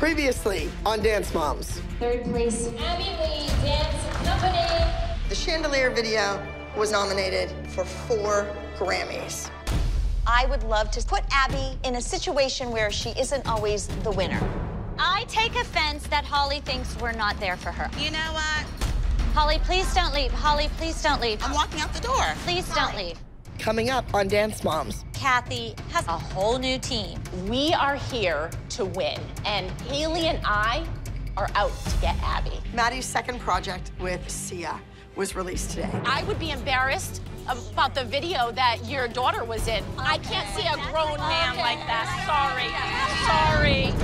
Previously on Dance Moms. Third place, Abby Lee Dance Company. The Chandelier video was nominated for four Grammys. I would love to put Abby in a situation where she isn't always the winner. I take offense that Holly thinks we're not there for her. You know what? Holly, please don't leave. Holly, please don't leave. I'm walking out the door. Please don't leave. Coming up on Dance Moms. Cathy has a whole new team. We are here to win, and Haley and I are out to get Abby. Maddie's second project with Sia was released today. I would be embarrassed about the video that your daughter was in. I can't see a grown man like that. Sorry. Sorry.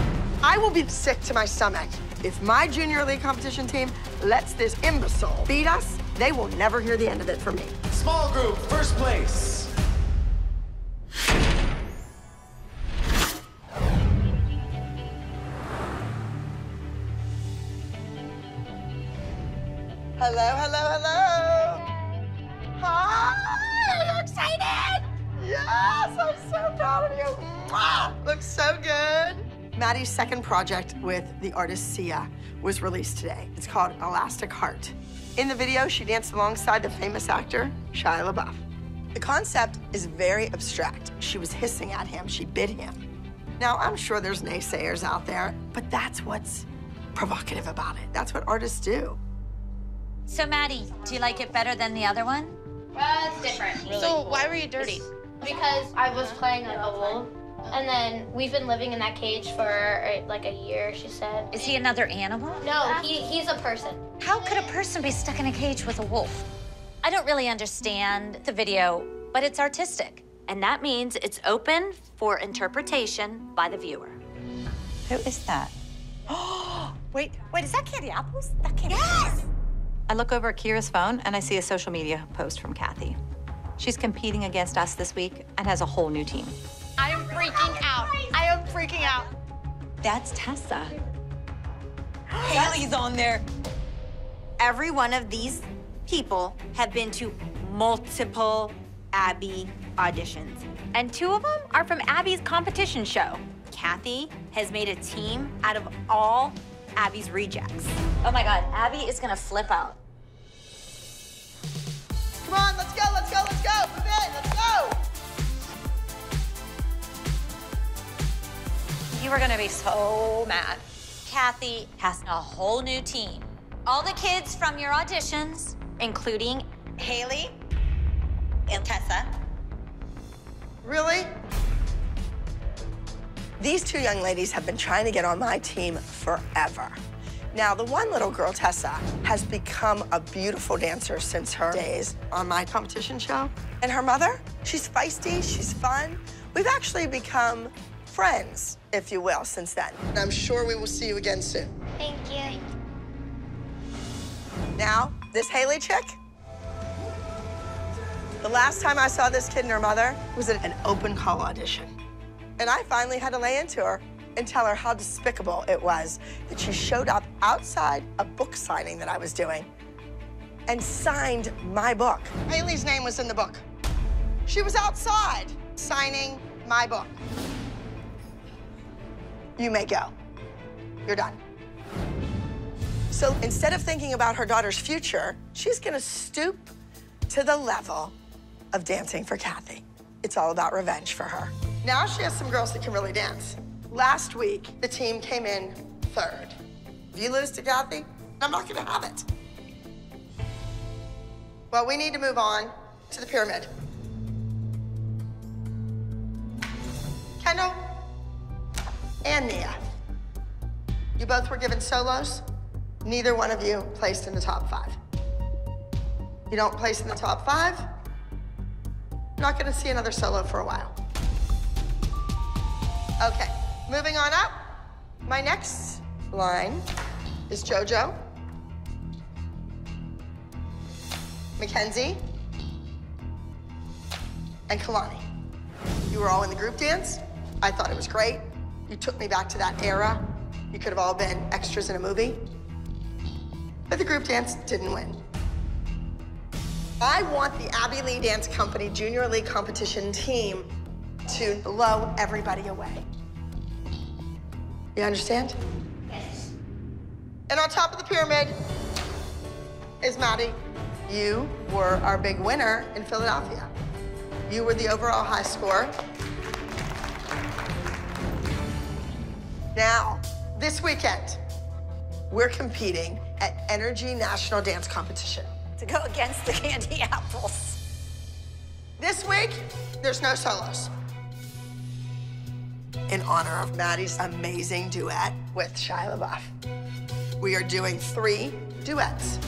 I will be sick to my stomach if my junior league competition team lets this imbecile beat us. They will never hear the end of it from me. Small group, first place. Hello, hello, hello. Hi, are you excited? Yes, I'm so proud of you. Mwah! Looks so good. Maddie's second project with the artist Sia was released today. It's called Elastic Heart. In the video, she danced alongside the famous actor Shia LaBeouf. The concept is very abstract. She was hissing at him, she bit him. Now, I'm sure there's naysayers out there, but that's what's provocative about it. That's what artists do. So, Maddie, do you like it better than the other one? Uh, it's different. So why were you dirty? Because I was playing a wolf, and then we've been living in that cage for uh, like a year, she said. Is he another animal? No, he, he's a person. How could a person be stuck in a cage with a wolf? I don't really understand the video, but it's artistic. And that means it's open for interpretation by the viewer. Who is that? Oh, wait, wait, is that Candy Apples? That Candy yes! I look over at Kira's phone and I see a social media post from Cathy. She's competing against us this week and has a whole new team. I am freaking out. I am freaking out. That's Tessa. Haley's on there. Every one of these people have been to multiple Abby auditions. And two of them are from Abby's competition show. Cathy has made a team out of all Abby's rejects. Oh my God, Abby is gonna flip out. You are gonna be so mad. Cathy has a whole new team. All the kids from your auditions, including Haley and Tessa. Really? These two young ladies have been trying to get on my team forever. Now, the one little girl, Tessa, has become a beautiful dancer since her days on my competition show. And her mother, she's feisty, she's fun. We've actually become friends, if you will, since then. And I'm sure we will see you again soon. Thank you. Now, this Haley chick, the last time I saw this kid and her mother was at an open call audition. And I finally had to lay into her and tell her how despicable it was that she showed up outside a book signing that I was doing and signed my book. Haley's name was in the book. She was outside signing my book. You may go. You're done. So instead of thinking about her daughter's future, she's gonna stoop to the level of dancing for Cathy. It's all about revenge for her. Now she has some girls that can really dance. Last week, the team came in third. If you lose to Cathy, I'm not gonna have it. Well, we need to move on to the pyramid. And Nia, you both were given solos. Neither one of you placed in the top five. You don't place in the top five, you're not gonna see another solo for a while. Okay, moving on up. My next line is JoJo, Mackenzie, and Kalani. You were all in the group dance. I thought it was great. You took me back to that era. You could have all been extras in a movie. But the group dance didn't win. I want the Abby Lee Dance Company Junior League competition team to blow everybody away. You understand? Yes. And on top of the pyramid is Maddie. You were our big winner in Philadelphia. You were the overall high score. Now, this weekend, we're competing at Energy National Dance Competition. To go against the candy apples. This week, there's no solos. In honor of Maddie's amazing duet with Shia LaBeouf, we are doing three duets.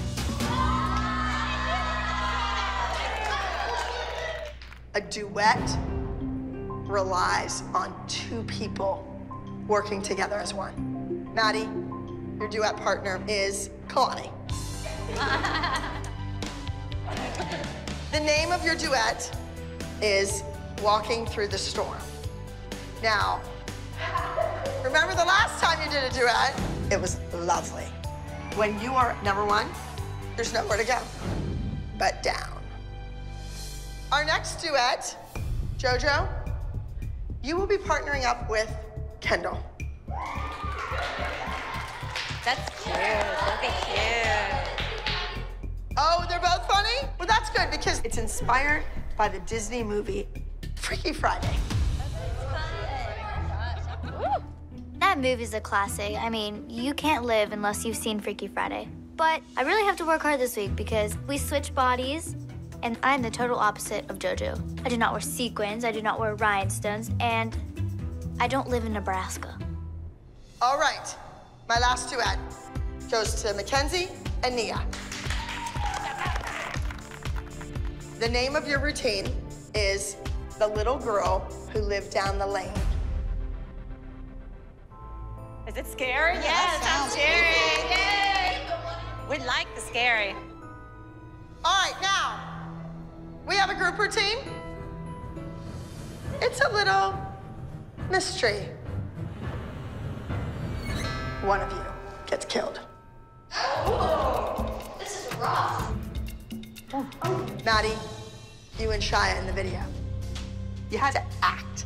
A duet relies on two people working together as one. Maddie, your duet partner is Kalani. the name of your duet is Walking Through the Storm. Now, remember the last time you did a duet? It was lovely. When you are number one, there's nowhere to go but down. Our next duet, JoJo, you will be partnering up with Kendall. That's cute. Look at Oh, they're both funny? Well, that's good because it's inspired by the Disney movie Freaky Friday. That movie's a classic. I mean, you can't live unless you've seen Freaky Friday. But I really have to work hard this week because we switch bodies, and I'm the total opposite of JoJo. I do not wear sequins, I do not wear rhinestones, and I don't live in Nebraska. All right, my last duet goes to Mackenzie and Nia. The name of your routine is The Little Girl Who Lived Down the Lane. Is it scary? Yes, I'm scary. We like the scary. All right, now, we have a group routine. It's a little mystery. One of you gets killed. Oh, This is rough. Oh. Maddie, you and Shia in the video. You had to act.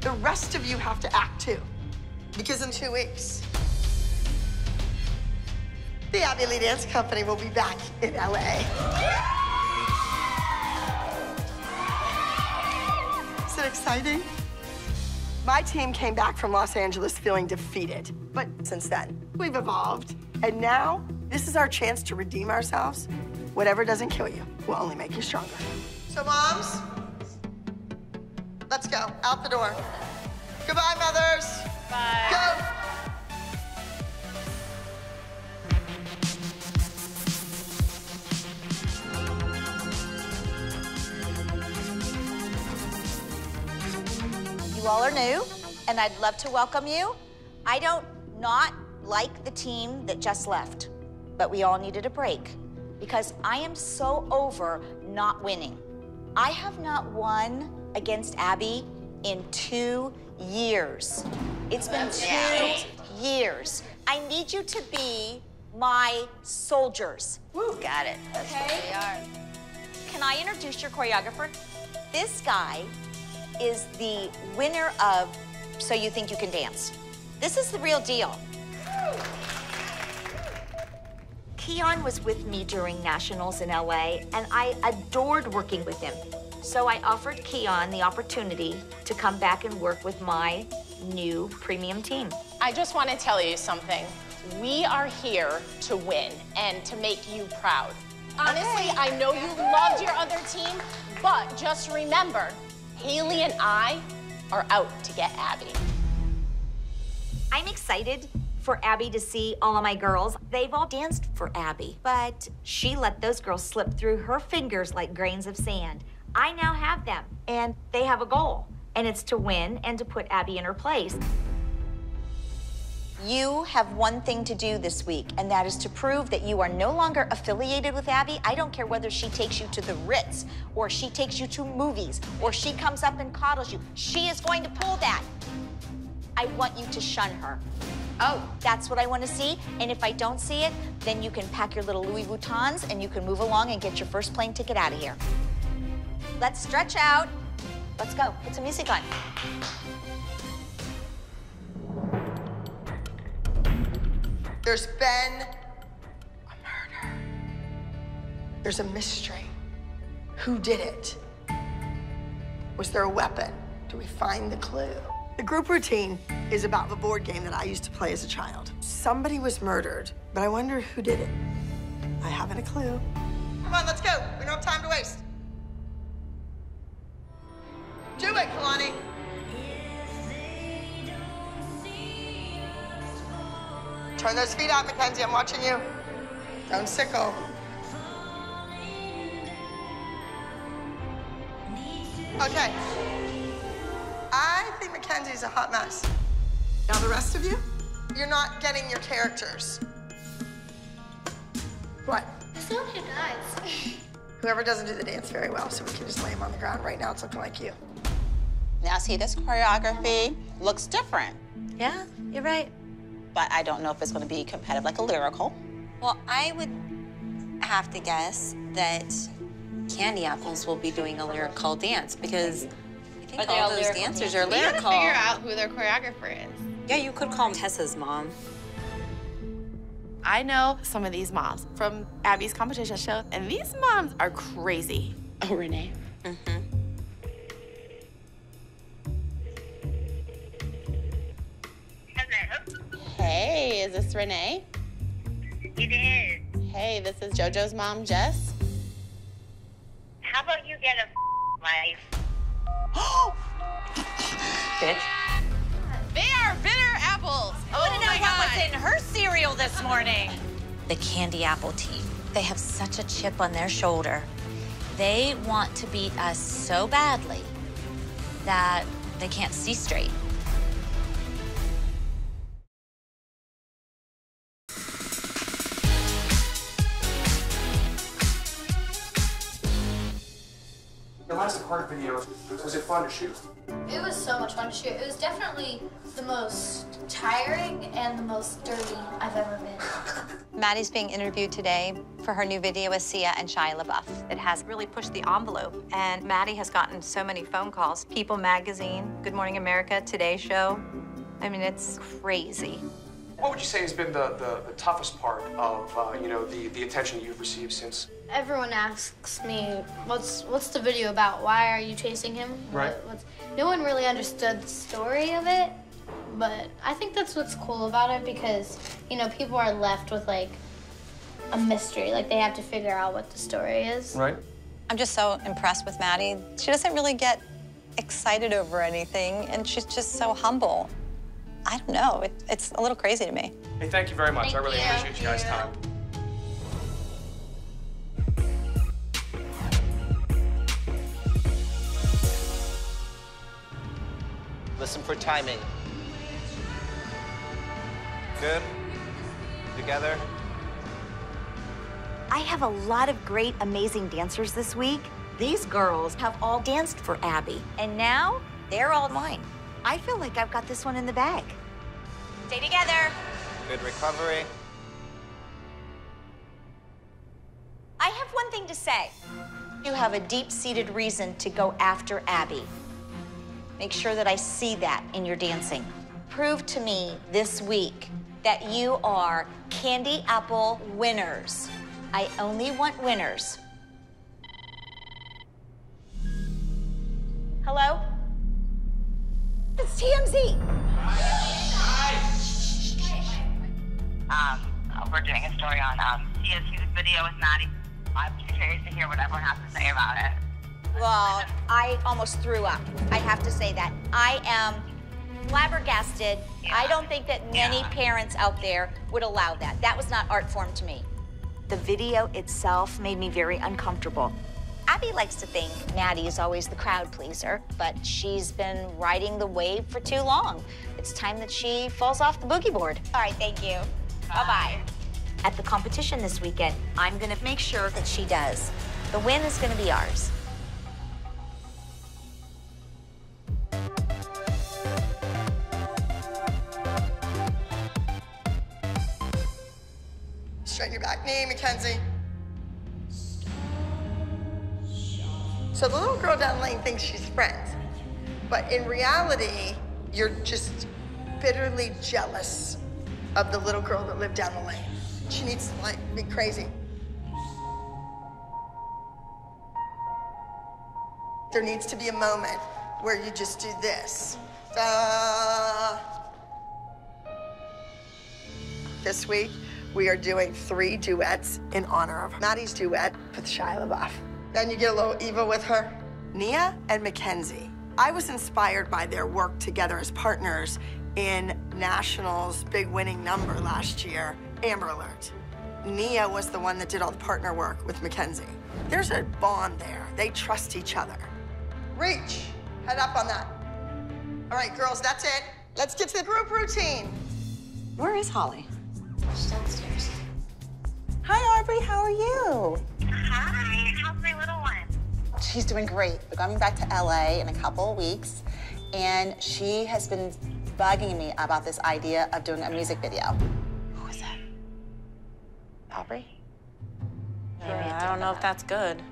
The rest of you have to act too. Because in two weeks, the Abby Lee Dance Company will be back in LA. Is it exciting? My team came back from Los Angeles feeling defeated. But since then, we've evolved. And now, this is our chance to redeem ourselves. Whatever doesn't kill you will only make you stronger. So, moms, let's go. Out the door. Goodbye, mothers. Bye. Go. All are new, and I'd love to welcome you. I don't not like the team that just left, but we all needed a break because I am so over not winning. I have not won against Abby in two years. It's been two years. I need you to be my soldiers. Got it. Okay. Can I introduce your choreographer? This guy is the winner of So You Think You Can Dance. This is the real deal. Keon was with me during nationals in LA, and I adored working with him. So I offered Keon the opportunity to come back and work with my new premium team. I just want to tell you something. We are here to win and to make you proud. Honestly, I know you loved your other team, but just remember, Haley and I are out to get Abby. I'm excited for Abby to see all of my girls. They've all danced for Abby, but she let those girls slip through her fingers like grains of sand. I now have them, and they have a goal, and it's to win and to put Abby in her place. You have one thing to do this week, and that is to prove that you are no longer affiliated with Abby. I don't care whether she takes you to the Ritz, or she takes you to movies, or she comes up and coddles you. She is going to pull that. I want you to shun her. Oh, that's what I want to see. And if I don't see it, then you can pack your little Louis Vuittons and you can move along and get your first plane ticket out of here. Let's stretch out. Let's go. Put some music on. There's been a murder. There's a mystery. Who did it? Was there a weapon? Do we find the clue? The group routine is about the board game that I used to play as a child. Somebody was murdered, but I wonder who did it. I haven't a clue. Come on, let's go. We don't have time to waste. Do it, Kalani. Turn those feet out, Mackenzie. I'm watching you. Don't sickle. Okay. I think Mackenzie's a hot mess. Now, the rest of you, you're not getting your characters. What? I still have guys. Whoever doesn't do the dance very well, so we can just lay him on the ground. Right now, it's looking like you. Now, see, this choreography looks different, Yeah, you're right. But I don't know if it's going to be competitive like a lyrical. Well, I would have to guess that Candy Apples will be doing a lyrical dance because I think Are all all those dancers dancers? are We gotta lyrical. figure out who their choreographer is. Yeah, you could call Tessa's mom. I know some of these moms from Abby's competition show, and these moms are crazy. Oh, Renee. Mm-hmm. Hey, is this Renee? It is. Hey, this is JoJo's mom, Jess. How about you get a life? Bitch. They are bitter apples. I oh want to know my what was in her cereal this morning. The Candy Apple team. They have such a chip on their shoulder. They want to beat us so badly that they can't see straight. The last part video, was it fun to shoot? It was so much fun to shoot. It was definitely the most tiring and the most dirty I've ever been. Maddie's being interviewed today for her new video with Sia and Shia LaBeouf. It has really pushed the envelope, and Maddie has gotten so many phone calls. People Magazine, Good Morning America, Today Show. I mean, it's crazy. What would you say has been the, the, the toughest part of, uh, you know, the, the attention you've received since? Everyone asks me, "What's what's the video about? Why are you chasing him?" Right. What- what's, no one really understood the story of it, but I think that's what's cool about it because you know people are left with like a mystery, like they have to figure out what the story is. Right. I'm just so impressed with Maddie. She doesn't really get excited over anything, and she's just so humble. I don't know. It, it's a little crazy to me. Hey, thank you very much. I really you. appreciate you guys' time. Listen for timing. Good. Together. I have a lot of great, amazing dancers this week. These girls have all danced for Abby, and now they're all mine. I feel like I've got this one in the bag. Stay together. Good recovery. I have one thing to say. You have a deep seated reason to go after Abby. Make sure that I see that in your dancing. Prove to me this week that you are Candy Apple winners. I only want winners. Hello? It's TMZ. Um, uh, we're doing a story on um, Sia's music video with Maddie. I'm curious to hear what everyone has to say about it. Well, I almost threw up. I have to say that. I am flabbergasted. I don't think that many Yeah. parents out there would allow that. That was not art form to me. The video itself made me very uncomfortable. Abby likes to think Maddie is always the crowd pleaser, but she's been riding the wave for too long. It's time that she falls off the boogie board. All right, thank you. Bye bye. At the competition this weekend, I'm gonna make sure that she does. The win is gonna be ours. Straighten your back knee, Mackenzie. So the little girl down the lane thinks she's friends. But in reality, you're just bitterly jealous of the little girl that lived down the lane. She needs to like be crazy. There needs to be a moment where you just do this. Da. This week, we are doing three duets in honor of Maddie's duet with Shia LaBeouf. Then you get a little Eva with her. Nia and Mackenzie. I was inspired by their work together as partners in National's big winning number last year, Amber Alert. Nia was the one that did all the partner work with Mackenzie. There's a bond there. They trust each other. Reach. Head up on that. All right, girls, that's it. Let's get to the group routine. Where is Holly? She's downstairs. Hi, Aubrey. How are you? Hi, She's doing great. We're coming back to LA in a couple of weeks, and she has been bugging me about this idea of doing a music video. Who is that? Aubrey? Uh, I don't know if that's good.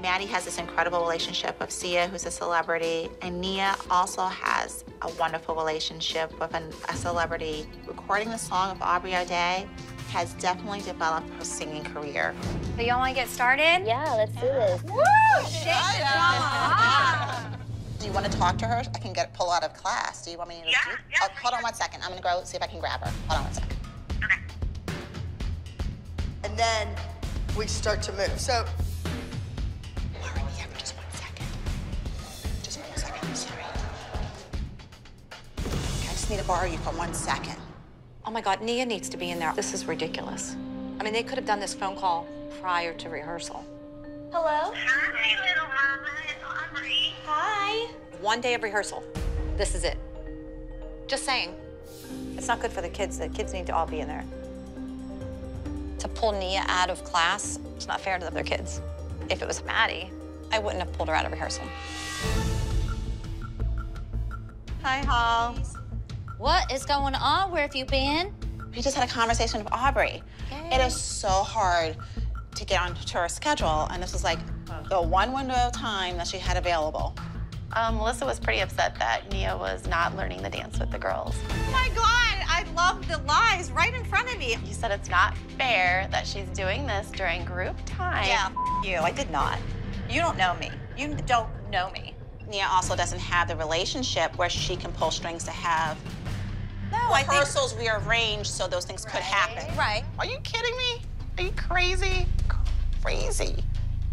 Maddie has this incredible relationship with Sia, who's a celebrity, and Nia also has a wonderful relationship with an, a celebrity. Recording the song of Aubrey O'Day has definitely developed her singing career. So y'all want to get started? Yeah, let's do this. Woo! Shake the drama. Do you want to talk to her? I can get pull out of class. Do you want me to? Yeah, do? yeah, Oh, hold on one second. I'm gonna go see if I can grab her. Hold on one second. Okay. And then we start to move. So Lauren, yeah, for just one second. Just one second. Sorry. Okay, I just need to borrow you for one second. Oh my God, Nia needs to be in there. This is ridiculous. I mean, they could have done this phone call prior to rehearsal. Hello? Hi, little mama. It's Aubrey. Hi. One day of rehearsal. This is it. Just saying. It's not good for the kids. The kids need to all be in there. To pull Nia out of class, it's not fair to the other kids. If it was Maddie, I wouldn't have pulled her out of rehearsal. Hi, Hall. What is going on? Where have you been? We just had a conversation with Aubrey. Okay. It is so hard to get onto her schedule, and this was like the one window of time that she had available. Um, Melissa was pretty upset that Nia was not learning the dance with the girls. Oh my God, I love the lies right in front of me. You said it's not fair that she's doing this during group time. Yeah, you. I did not. You don't know me. You don't know me. Nia also doesn't have the relationship where she can pull strings to have No, I think. rehearsals rearranged so those things could happen. Right. Are you kidding me? Are you crazy? Crazy.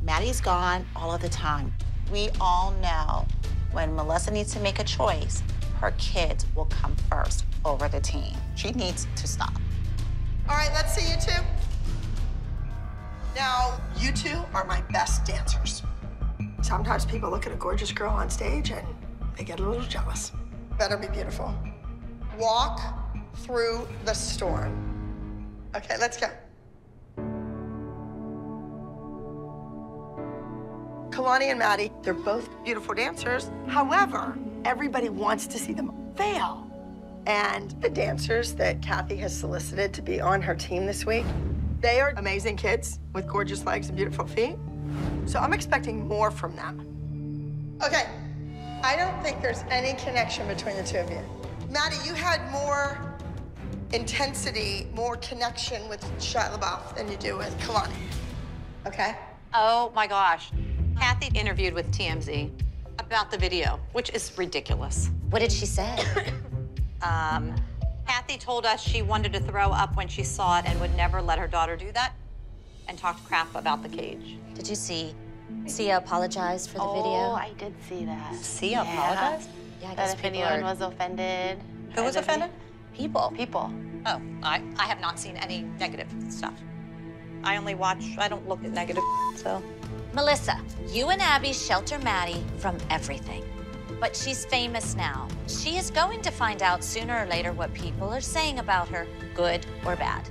Maddie's gone all of the time. We all know when Melissa needs to make a choice, her kids will come first over the team. She needs to stop. All right, let's see you two. Now, you two are my best dancers. Sometimes people look at a gorgeous girl on stage and they get a little jealous. Better be beautiful. Walk through the storm. Okay, let's go. Kalani and Maddie, they're both beautiful dancers. However, everybody wants to see them fail. And the dancers that Cathy has solicited to be on her team this week, they are amazing kids with gorgeous legs and beautiful feet. So I'm expecting more from them. Okay, I don't think there's any connection between the two of you. Maddie, you had more intensity, more connection with Shia LaBeouf than you do with Kalani. Okay? Oh my gosh. Cathy interviewed with TMZ about the video, which is ridiculous. What did she say? Um, Cathy told us she wanted to throw up when she saw it and would never let her daughter do that and talked crap about the cage. Did you see Sia apologized for the oh, video? Oh, I did see that. Sia apologized? Yeah, I That guess if anyone are was offended. Who was offended? people. People. Oh, I, I have not seen any negative stuff. I only watch, I don't look at negative, so. Melissa, you and Abby shelter Maddie from everything. But she's famous now. She is going to find out sooner or later what people are saying about her, good or bad.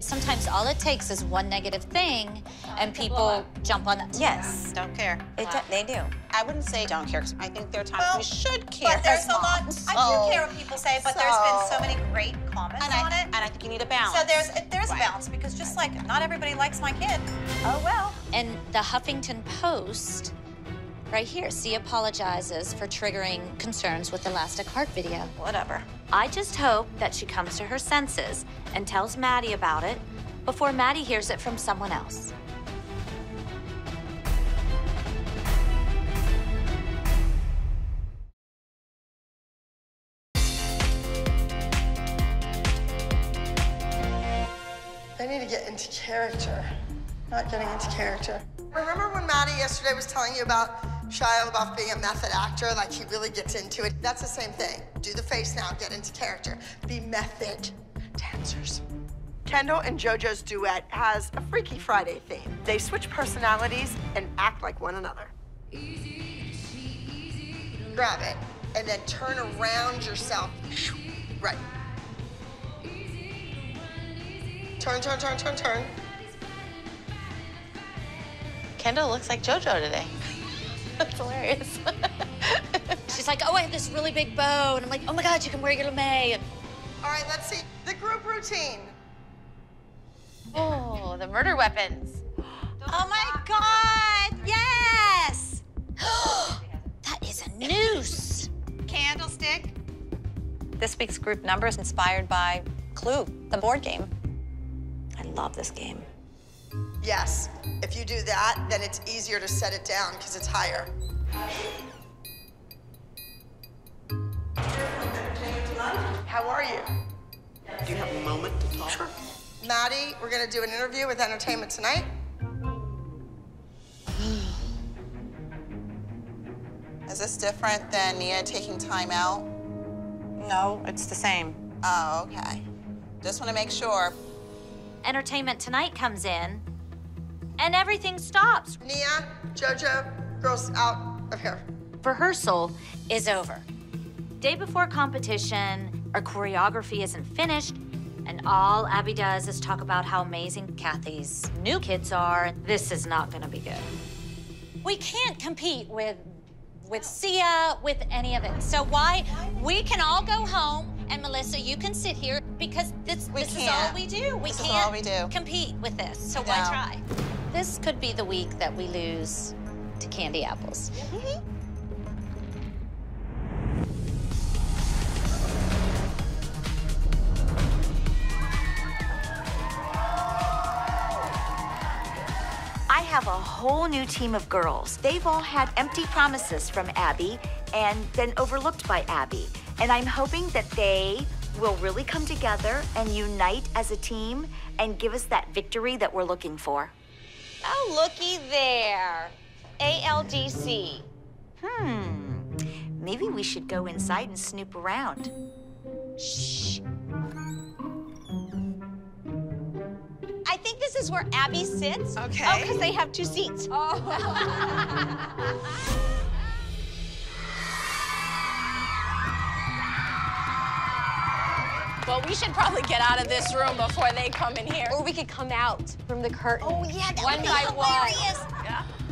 Sometimes all it takes is one negative thing, and people jump on that. Yes, don't care. Uh, they, do, they do. I wouldn't say don't care, 'cause I think there are times Well, we should care. But there's a lot, moms. I So- do care what oh. people say, but there's been so so- many great comments And I, on it. and I think you need a balance. So there's there's a balance because just like not everybody likes my kid. Oh well. And the Huffington Post, right here, Sia apologizes for triggering concerns with the Elastic Heart video. Whatever. I just hope that she comes to her senses and tells Maddie about it before Maddie hears it from someone else. Get into character. Not getting into character. Remember when Maddie yesterday was telling you about Shia LaBeouf being a method actor? Like he really gets into it. That's the same thing. Do the face now, get into character. Be method dancers. Kendall and JoJo's duet has a Freaky Friday theme. They switch personalities and act like one another. Grab it and then turn around yourself. Right. Turn, turn, turn, turn, turn. Kendall looks like JoJo today. That's hilarious. She's like, oh, I have this really big bow. And I'm like, oh my God, you can wear your lame. And All right, let's see. The group routine. oh, the murder weapons. Oh my God, yes! that is a noose. Candlestick. This week's group number is inspired by Clue, the board game. I love this game. Yes. If you do that, then it's easier to set it down because it's higher. How are you? Do you have a moment to talk? Sure. Maddie, we're going to do an interview with Entertainment Tonight. Is this different than Nia taking time out? No, it's the same. Oh, okay. Just want to make sure. Entertainment Tonight comes in, and everything stops. Nia, JoJo, girls out of here. Rehearsal is over. Day before competition, our choreography isn't finished, and all Abby does is talk about how amazing Cathy's new kids are. This is not gonna be good. We can't compete with with Sia, with any of it. So why we can all go home and Melissa, you can sit here because this, We this is can't. all we do. We This can't all we do. compete with this. So why try? This could be the week that we lose to Candy Apples. I have a whole new team of girls. They've all had empty promises from Abby and been overlooked by Abby. And I'm hoping that they will really come together and unite as a team and give us that victory that we're looking for. Oh, looky there. ALDC. Hmm. Maybe we should go inside and snoop around. Shh. I think this is where Abby sits. Okay. Oh, because they have two seats. Well, we should probably get out of this room before they come in here. Or we could come out from the curtain. Oh, yeah, that One would be by one. hilarious.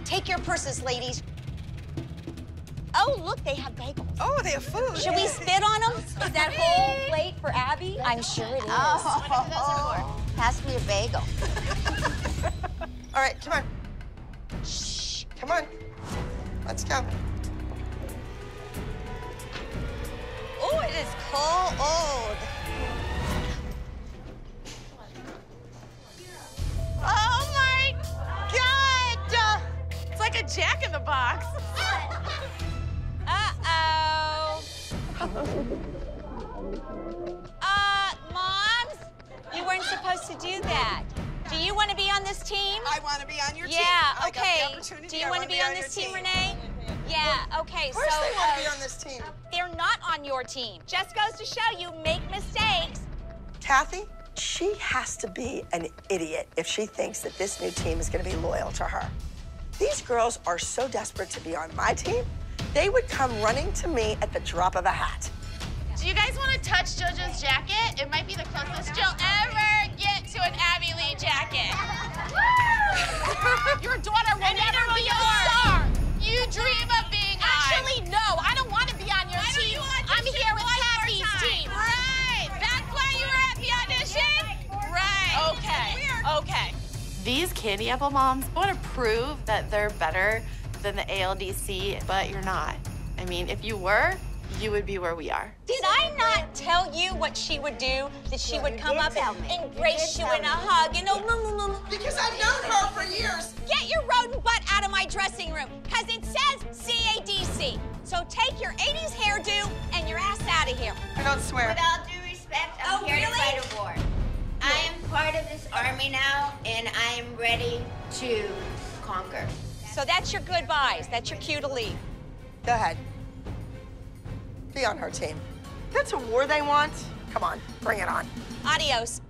Take your purses, ladies. Oh, look, they have bagels. Oh, they have food. Should we spit on them? Is that whole plate for Abby? I'm sure it is. Oh. Pass me a bagel. All right, come on. Shh. Come on. Let's go. Oh, it is cold. Jack in the box. Uh-oh. Uh, moms, you weren't supposed to do that. Do you want to be on this team? I want to be on your yeah, team. I got the okay. opportunity. Do you want wanna to be on this your team, Renee? Yeah, okay. Of course so they want to uh, be on this team. they're not on your team. Just goes to show you make mistakes. Cathy, she has to be an idiot if she thinks that this new team is going to be loyal to her. These girls are so desperate to be on my team, they would come running to me at the drop of a hat. Do you guys want to touch JoJo's jacket? It might be the closest you'll ever get to an Abby Lee jacket. Your daughter will never be a star. You dream of being Actually, no. I don't want to be on your team. I'm here with Cathy's team. Right. That's why you were at the audition? Right. Okay. Okay. These candy apple moms want to prove that they're better than the ALDC, but you're not. I mean, if you were, you would be where we are. Did I not tell you what she would do? That she would come up and embrace you in a hug and oh, no, no, no, no. Because I've known her for years. Get your rodent butt out of my dressing room, because it says CADC. So take your 80s hairdo and your ass out of here. I don't swear. With all due respect, I'm Oh, here to really? fight a war. I am part of this army now, and I am ready to conquer. So that's your goodbyes. That's your cue to leave. Go ahead. Be on her team. That's a war they want. Come on, bring it on. Adios.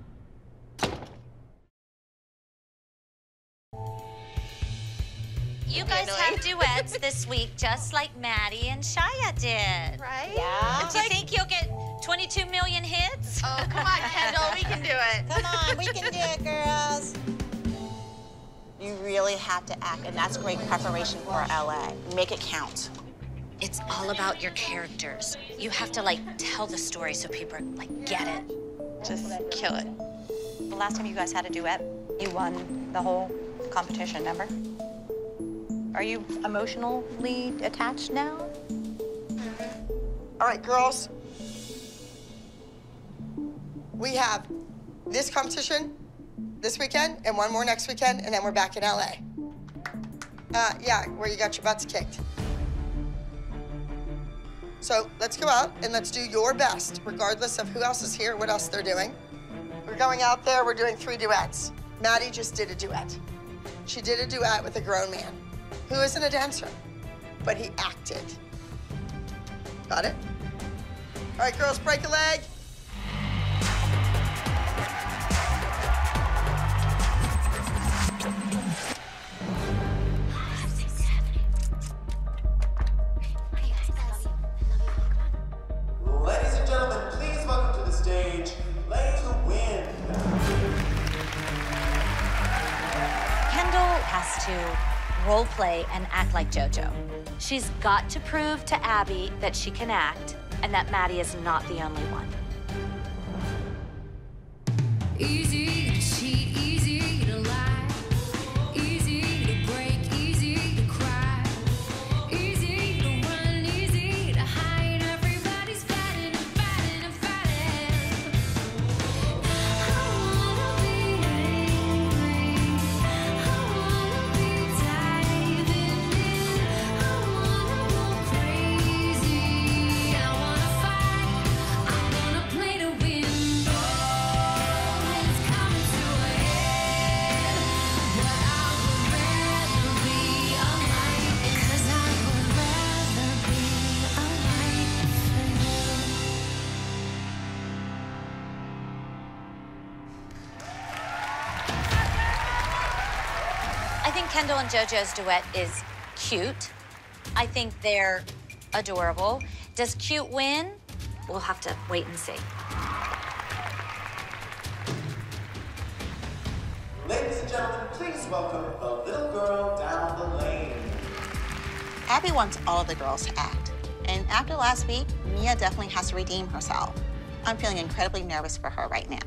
You guys have duets this week, just like Maddie and Shia did. Right? Yeah. Do you think you'll get 22 million hits? Oh, come on, Kendall. We can do it. Come on, we can do it, girls. You really have to act, and that's great preparation for LA. Make it count. It's all about your characters. You have to like tell the story so people like get it. Just kill it. The last time you guys had a duet, you won the whole competition, remember? Are you emotionally attached now? All right, girls. We have this competition this weekend and one more next weekend, and then we're back in LA. Uh, yeah, where you got your butts kicked. So let's go out and let's do your best, regardless of who else is here, what else they're doing. We're going out there, we're doing three duets. Maddie just did a duet. She did a duet with a grown man who isn't a dancer, but he acted. Got it? All right, girls, break a leg. To role play and act like JoJo. She's got to prove to Abby that she can act and that Maddie is not the only one. Easy easy Kendall and JoJo's duet is cute. I think they're adorable. Does cute win? We'll have to wait and see. Ladies and gentlemen, please welcome the little girl down the lane. Abby wants all the girls to act. And after last week, Nia definitely has to redeem herself. I'm feeling incredibly nervous for her right now.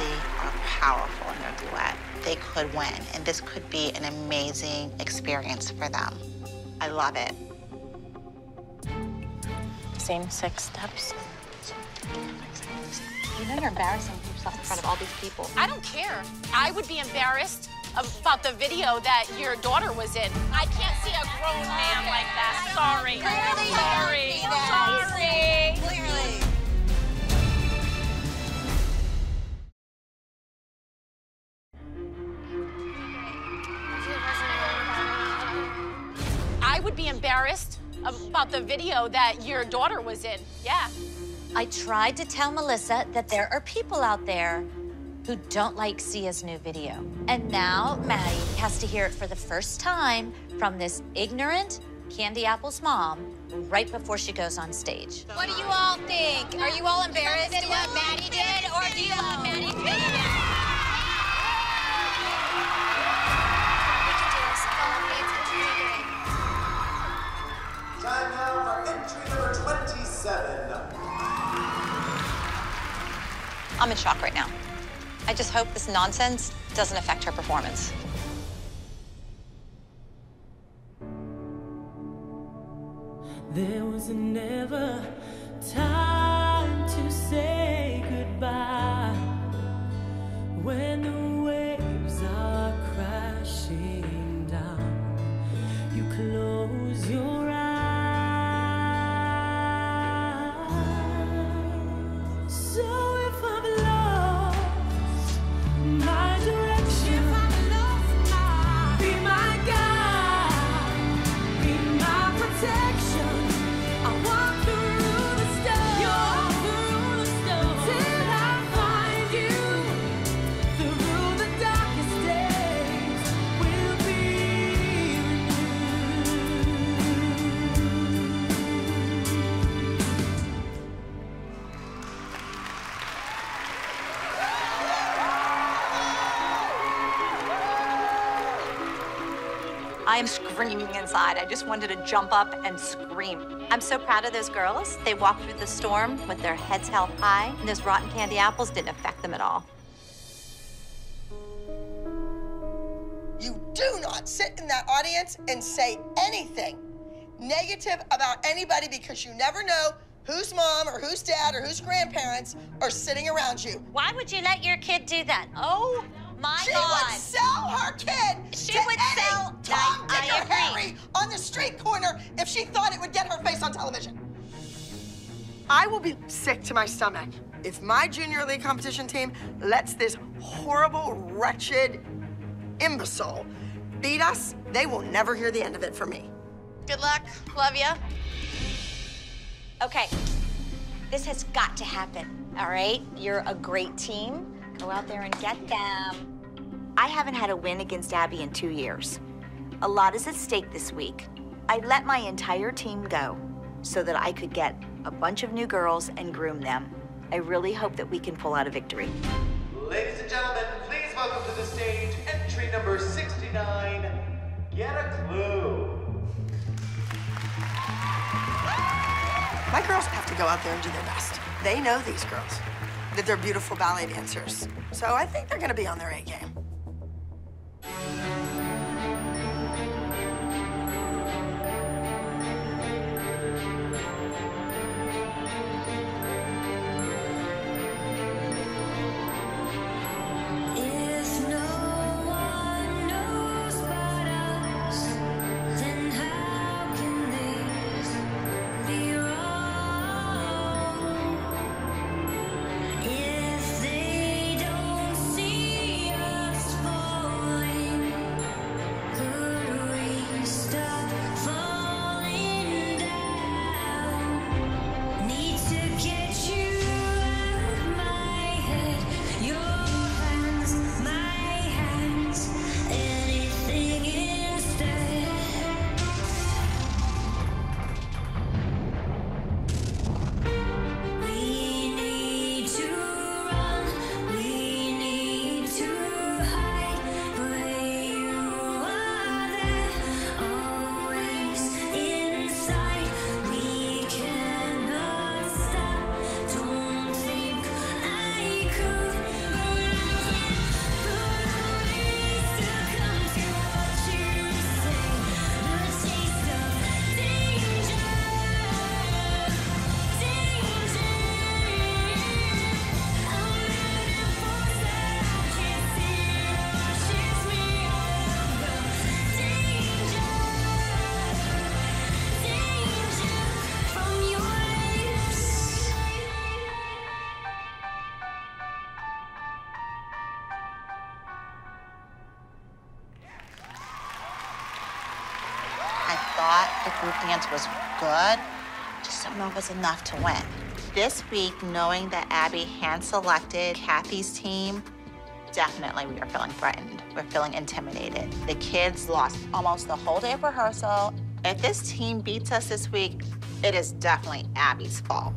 And are powerful in their duet. They could win, and this could be an amazing experience for them. I love it. Same six steps. You know you're embarrassing yourself in front of all these people. I don't care. I would be embarrassed about the video that your daughter was in. I can't see a grown man like that. Sorry. Sorry. Sorry. Clearly. Embarrassed about the video that your daughter was in. Yeah. I tried to tell Melissa that there are people out there who don't like Sia's new video. And now Maddie has to hear it for the first time from this ignorant Candy Apple's mom right before she goes on stage. What do you all think? Are you all embarrassed at what Maddie did, or do you love Maddie too? I'm in shock right now. I just hope this nonsense doesn't affect her performance. There was never time to say goodbye when the waves are crashing down. You close your screaming inside. I just wanted to jump up and scream. I'm so proud of those girls. They walked through the storm with their heads held high, and those rotten candy apples didn't affect them at all. You do not sit in that audience and say anything negative about anybody because you never know whose mom or whose dad or whose grandparents are sitting around you. Why would you let your kid do that? Oh my she God. would sell her kid She to would any sell- Tom, I- Dick, I or agree. Harry on the street corner if she thought it would get her face on television. I will be sick to my stomach if my junior league competition team lets this horrible, wretched imbecile beat us. They will never hear the end of it from me. Good luck. Love ya. Okay, this has got to happen, all right? You're a great team. Go out there and get them. I haven't had a win against Abby in two years. A lot is at stake this week. I let my entire team go so that I could get a bunch of new girls and groom them. I really hope that we can pull out a victory. Ladies and gentlemen, please welcome to the stage entry number 69. Get a clue. My girls have to go out there and do their best. They know these girls, that they're beautiful ballet dancers. So I think they're gonna be on their A game. The group dance was good. Just don't know if it's enough to win. This week, knowing that Abby hand selected Cathy's team, definitely we are feeling threatened. We're feeling intimidated. The kids lost almost the whole day of rehearsal. If this team beats us this week, it is definitely Abby's fault.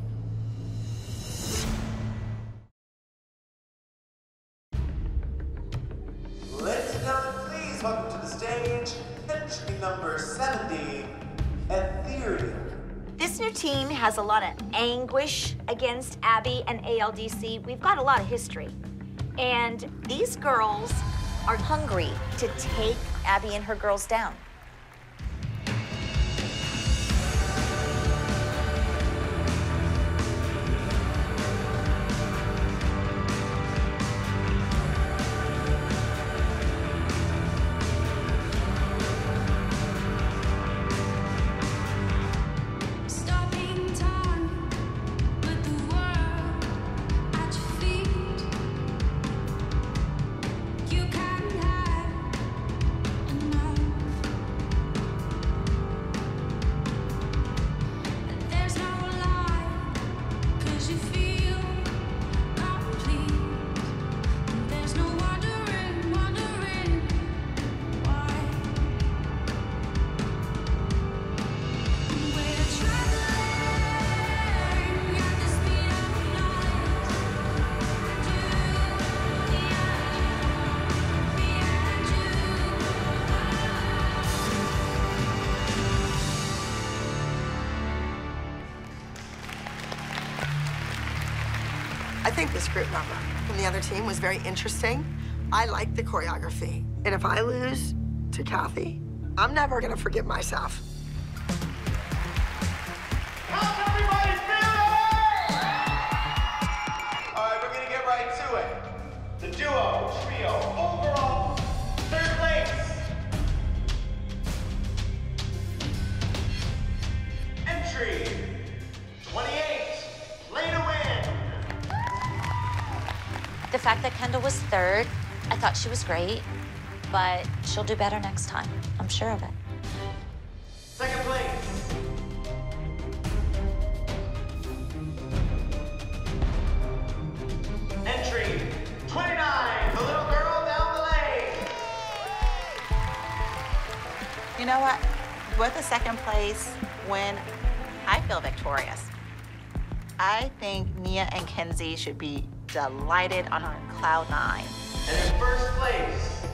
Against Abby and ALDC. We've got a lot of history. And these girls are hungry to take Abby and her girls down. Group number from the other team was very interesting. I like the choreography. And if I lose to Cathy, I'm never gonna forgive myself. Duo, trio, overall, third, I thought she was great, but she'll do better next time. I'm sure of it. Second place. Entry 29, the little girl down the lane. You know what? With the second place win, I feel victorious. I think Nia and Kenzie should be delighted on cloud nine. And in first place,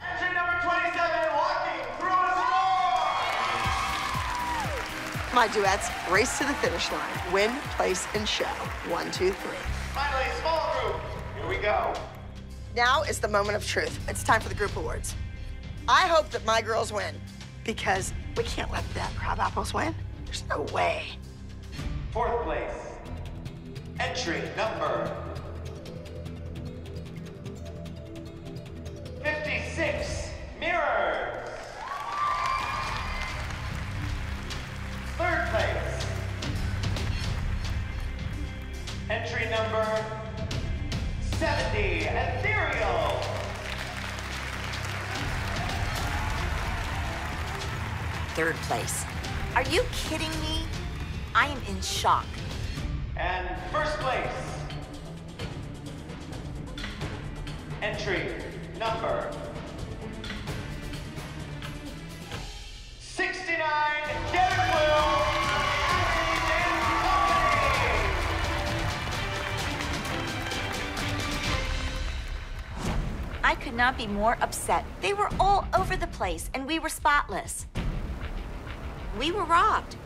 entry number 27, walking through a storm. My duets race to the finish line. Win, place, and show. One, two, three. Finally, small group. Here we go. Now is the moment of truth. It's time for the group awards. I hope that my girls win because we can't let the crab apples win. There's no way. Fourth place, entry number 56, mirrors. Third place, entry number 70, ethereal. Third place. Are you kidding me? I am in shock. And first place, entry number 69, Get a Clue. I could not be more upset. They were all over the place, and we were spotless. We were robbed.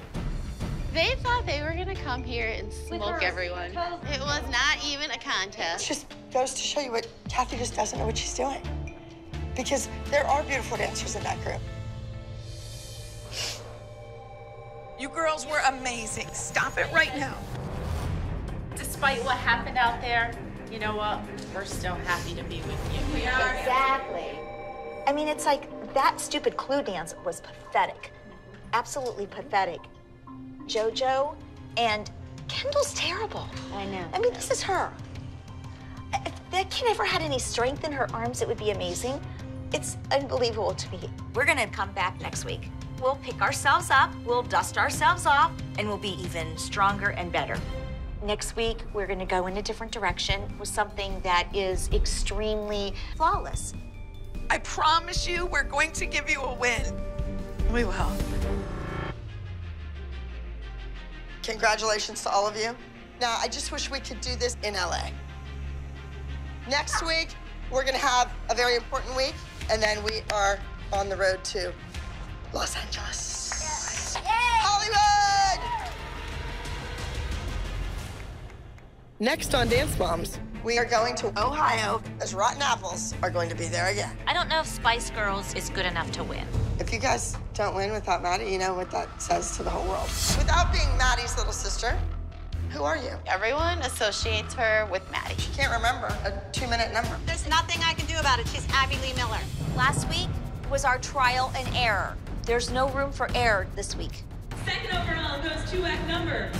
They thought they were gonna come here and smoke everyone. It was not even a contest. It contest. just goes to show you what Cathy just doesn't know what she's doing. Because there are beautiful dancers in that group. You girls were amazing. Stop it right now. Despite what happened out there, you know what? We're still happy to be with you. We Exactly. I mean, it's like that stupid clue dance was pathetic. Absolutely pathetic. JoJo and Kendall's terrible. I know. I mean, this is her. If that kid ever had any strength in her arms, it would be amazing. It's unbelievable to me. We're gonna come back next week. We'll pick ourselves up, we'll dust ourselves off, and we'll be even stronger and better. Next week, we're gonna go in a different direction with something that is extremely flawless. I promise you, we're going to give you a win. We will. Congratulations to all of you. Now, I just wish we could do this in LA. Next week, we're gonna have a very important week, and then we are on the road to Los Angeles. Hollywood! Next on Dance Moms, we are going to Ohio, as Rotten Apples are going to be there again. I don't know if Spice Girls is good enough to win. If you guys don't win without Maddie, you know what that says to the whole world. Without being Maddie's little sister, who are you? Everyone associates her with Maddie. She can't remember a two-minute number. There's nothing I can do about it. She's Abby Lee Miller. Last week was our trial and error. There's no room for error this week. Second overall goes to at number